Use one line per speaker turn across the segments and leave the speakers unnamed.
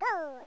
Go.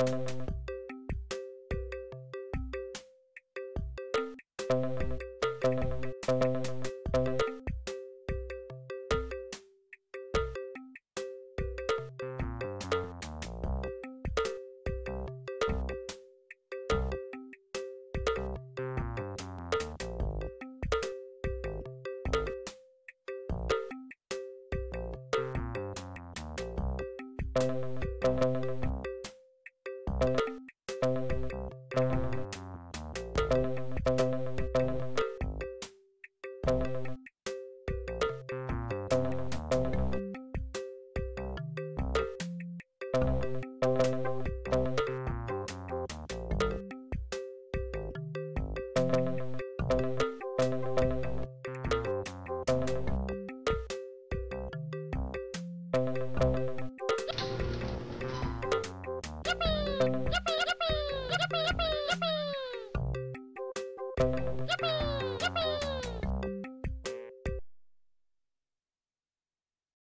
Yippee! Yippee!